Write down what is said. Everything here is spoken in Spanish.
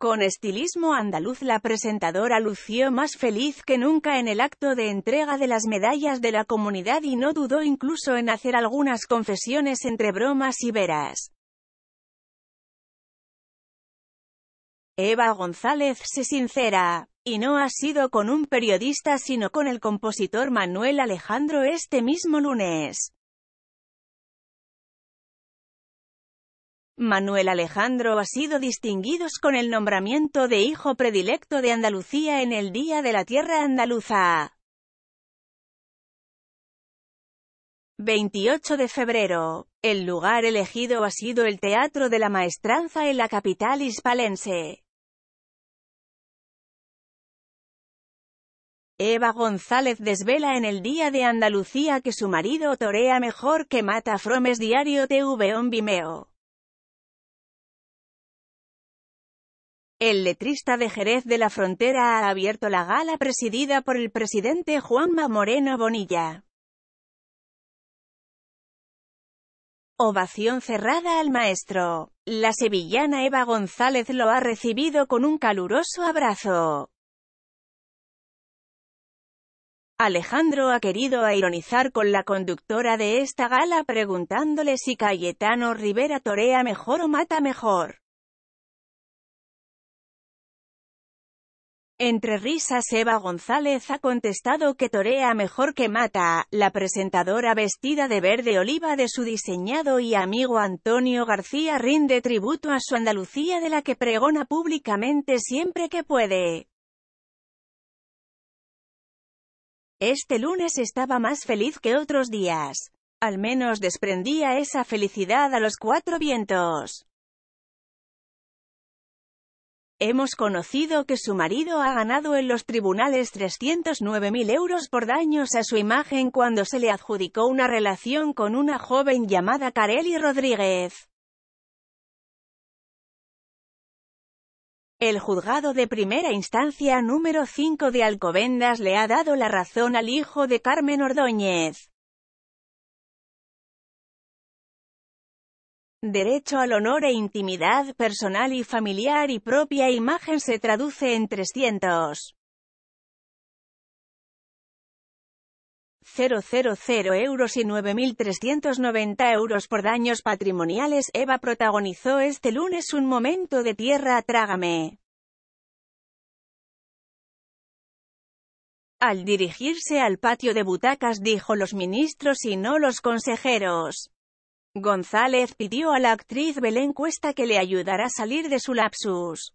Con estilismo andaluz la presentadora lució más feliz que nunca en el acto de entrega de las medallas de la comunidad y no dudó incluso en hacer algunas confesiones entre bromas y veras. Eva González se sincera, y no ha sido con un periodista sino con el compositor Manuel Alejandro este mismo lunes. Manuel Alejandro ha sido distinguidos con el nombramiento de hijo predilecto de Andalucía en el Día de la Tierra Andaluza. 28 de febrero. El lugar elegido ha sido el Teatro de la Maestranza en la capital hispalense. Eva González desvela en el Día de Andalucía que su marido torea mejor que Mata Fromes Diario TV on Vimeo. El letrista de Jerez de la Frontera ha abierto la gala presidida por el presidente Juanma Moreno Bonilla. Ovación cerrada al maestro. La sevillana Eva González lo ha recibido con un caluroso abrazo. Alejandro ha querido ironizar con la conductora de esta gala preguntándole si Cayetano Rivera torea mejor o mata mejor. Entre risas Eva González ha contestado que torea mejor que mata, la presentadora vestida de verde oliva de su diseñado y amigo Antonio García rinde tributo a su Andalucía de la que pregona públicamente siempre que puede. Este lunes estaba más feliz que otros días. Al menos desprendía esa felicidad a los cuatro vientos. Hemos conocido que su marido ha ganado en los tribunales 309.000 euros por daños a su imagen cuando se le adjudicó una relación con una joven llamada Carely Rodríguez. El juzgado de primera instancia número 5 de Alcobendas le ha dado la razón al hijo de Carmen Ordóñez. Derecho al honor e intimidad personal y familiar y propia imagen se traduce en 300. 000 euros y 9.390 euros por daños patrimoniales. Eva protagonizó este lunes un momento de tierra trágame. Al dirigirse al patio de butacas dijo los ministros y no los consejeros. González pidió a la actriz Belén Cuesta que le ayudara a salir de su lapsus.